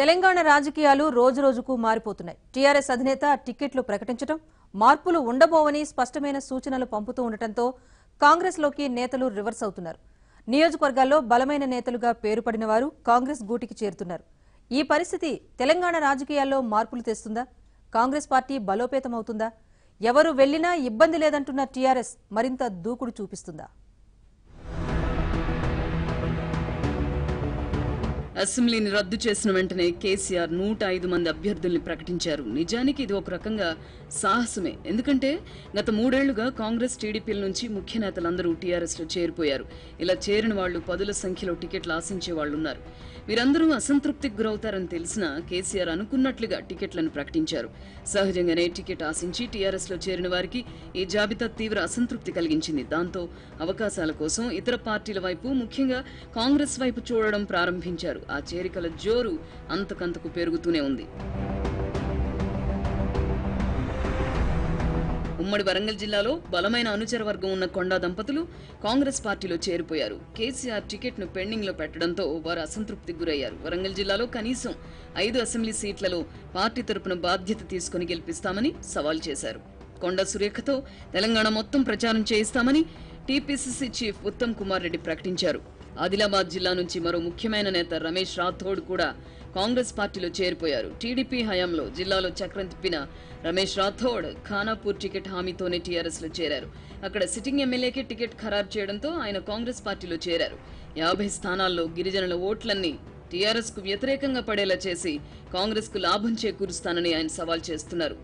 తెలంగాణ రాజకీయాలు రోజురోజుకు మారిపోతున్నాయి. టీఆర్ఎస్ అధినేత టికెట్లు ప్రకటించడం మార్పులు ఉండబోవని స్పష్టమైన సూచనలు పంపుతూ ఉండటంతో కాంగ్రెస్లోకి నేతలు రివర్స్ అవుతున్నారు. నియోజకవర్గాల్లో బలమైన నేతలుగా పేరుపడిన వారు కాంగ్రెస్ గూటికి చేరుతున్నారు. ఈ పరిస్థితి తెలంగాణ రాజకీయాల్లో మార్పులు తెస్తుందా? కాంగ్రెస్ పార్టీ బలోపేతమవుతుందా? ఎవరు వెళ్ళినా ఇబ్బంది లేదంటున్న టీఆర్ఎస్ మరింత దూకుడు చూపిస్తుందా? అసెంబ్లీని రద్దు చేసిన వెంటనే కేసీఆర్ నూట ఐదు మంది అభ్యర్థుల్ని ప్రకటించారు. నిజానికి ఇది ఒక రకంగా సాహసమే. ఎందుకంటే గత మూడేళ్ళుగా కాంగ్రెస్ టీడీపీల నుంచి ముఖ్య నేతలందరూ టీఆర్ఎస్లో చేరిపోయారు. ఇలా చేరిన వాళ్ళు పదుల సంఖ్యలో టికెట్లు ఆశించే వాళ్ళు ఉన్నారు వీరందరూ అసంతృప్తికి గురవుతారని తెలిసినా కేసీఆర్ అనుకున్నట్లుగా టికెట్లను ప్రకటించారు. సహజంగానే టికెట్ ఆశించి టీఆర్ఎస్లో చేరిన వారికి ఈ జాబితా తీవ్ర అసంతృప్తి కలిగించింది. దాంతో అవకాశాల కోసం ఇతర పార్టీల వైపు ముఖ్యంగా కాంగ్రెస్ వైపు చూడడం ప్రారంభించారు. ఆ చేరికల జోరు అంతకంతకు పెరుగుతూనే ఉంది. ఉమ్మడి వరంగల్ జిల్లాలో బలమైన అనుచర వర్గం ఉన్న కొండా దంపతులు కాంగ్రెస్ పార్టీలో చేరిపోయారు. కేసీఆర్ టికెట్ను పెండింగ్లో పెట్టడంతో వారు అసంతృప్తికి గురయ్యారు. వరంగల్ జిల్లాలో కనీసం ఐదు అసెంబ్లీ సీట్లలో పార్టీ తరపున బాధ్యత తీసుకుని గెలిపిస్తామని సవాల్ చేశారు. కొండ సురేఖతో తెలంగాణ మొత్తం ప్రచారం చేయిస్తామని టీపీసీసీ చీఫ్ ఉత్తమ్ కుమార్ రెడ్డి ప్రకటించారు. ఆదిలాబాద్ జిల్లా నుంచి మరో ముఖ్యమైన నేత రమేష్ రాథోడ్ కూడా కాంగ్రెస్ పార్టీలో చేరిపోయారు. టీడీపీ హయాంలో జిల్లాలో చక్రం తిప్పిన రమేష్ రాథోడ్ ఖానాపూర్ టికెట్ హామీతోనే టీఆర్ఎస్లో చేరారు. అక్కడ సిట్టింగ్ ఎమ్మెల్యేకి టికెట్ ఖరారు చేయడంతో ఆయన కాంగ్రెస్ పార్టీలో చేరారు. యాభై స్థానాల్లో గిరిజనుల ఓట్లన్నీ టీఆర్ఎస్కు వ్యతిరేకంగా పడేలా చేసి కాంగ్రెస్కు లాభం చేకూరుస్తానని ఆయన సవాల్ చేస్తున్నారు.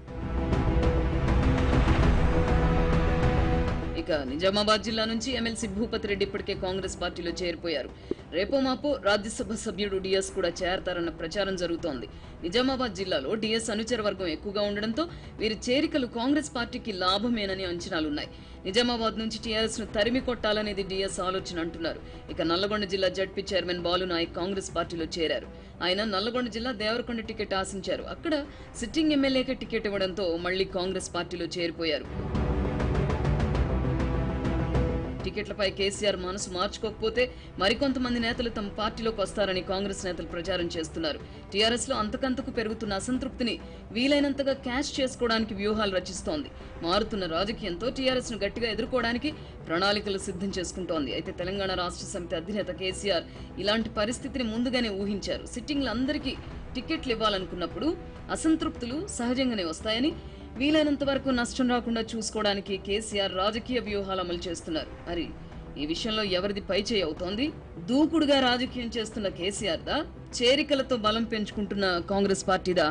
ఇక నిజామాబాద్ జిల్లా నుంచి ఎమ్మెల్సీ భూపతి రెడ్డి ఇప్పటికే కాంగ్రెస్ పార్టీలో చేరిపోయారు. రేపో మాపో రాజ్యసభ సభ్యుడు డిఎస్ కూడా చేరతారన్న ప్రచారం జరుగుతోంది. నిజామాబాద్ జిల్లాలో డిఎస్ అనుచర వర్గం ఎక్కువగా ఉండడంతో వీరి చేరికలు కాంగ్రెస్ పార్టీకి లాభమేనని అంచనాలున్నాయి నిజామాబాద్ నుంచి టీఆర్ఎస్ను తరిమి కొట్టాలనేది డిఎస్ ఆలోచన అంటున్నారు. ఇక నల్లగొండ జిల్లా జడ్పీ చైర్మన్ బాలు నాయక్ కాంగ్రెస్ పార్టీలో చేరారు. ఆయన నల్లగొండ జిల్లా దేవరకొండ టికెట్ ఆశించారు. అక్కడ సిట్టింగ్ ఎమ్మెల్యేకి టికెట్ ఇవ్వడంతో మళ్ళీ కాంగ్రెస్ పార్టీలో చేరిపోయారు. టికెట్లపై కేసీఆర్ మనసు మార్చుకోకపోతే మరికొంతమంది నేతలు తమ పార్టీలోకి వస్తారని కాంగ్రెస్ నేతలు ప్రచారం చేస్తున్నారు. టీఆర్ఎస్లో అంతకంతకు పెరుగుతున్న అసంతృప్తిని వీలైనంతగా క్యాష్ చేసుకోవడానికి వ్యూహాలు రచిస్తోంది. మారుతున్న రాజకీయంతో టీఆర్ఎస్ను గట్టిగా ఎదుర్కోవడానికి ప్రణాళికలు సిద్ధం చేసుకుంటోంది. అయితే తెలంగాణ రాష్ట్ర సమితి అధినేత కేసీఆర్ ఇలాంటి పరిస్థితిని ముందుగానే ఊహించారు. సిట్టింగ్లందరికీ టికెట్లు ఇవ్వాలనుకున్నప్పుడు అసంతృప్తులు సహజంగానే వస్తాయని వీలైనంత వరకు నష్టం రాకుండా చూసుకోవడానికి కేసీఆర్ రాజకీయ వ్యూహాలు అమలు చేస్తున్నారు. మరి ఈ విషయంలో ఎవరిది పైచేయి అవుతోంది? దూకుడుగా రాజకీయం చేస్తున్న కేసీఆర్ దా చేరికలతో బలం పెంచుకుంటున్న కాంగ్రెస్ పార్టీదా?